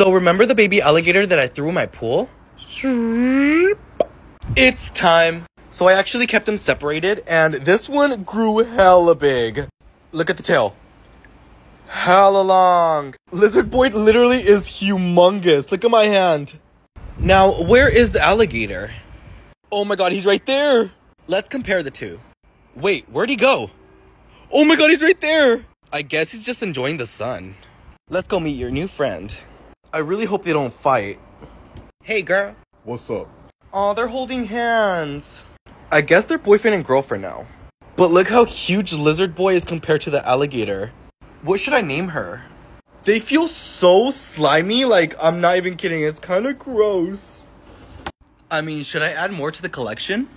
So remember the baby alligator that I threw in my pool? It's time. So I actually kept them separated, and this one grew hella big. Look at the tail. Hella long. Lizard boy literally is humongous. Look at my hand. Now, where is the alligator? Oh my god, he's right there. Let's compare the two. Wait, where'd he go? Oh my god, he's right there. I guess he's just enjoying the sun. Let's go meet your new friend. I really hope they don't fight. Hey, girl. What's up? Oh, they're holding hands. I guess they're boyfriend and girlfriend now. But look how huge Lizard Boy is compared to the alligator. What should I name her? They feel so slimy, like, I'm not even kidding, it's kind of gross. I mean, should I add more to the collection?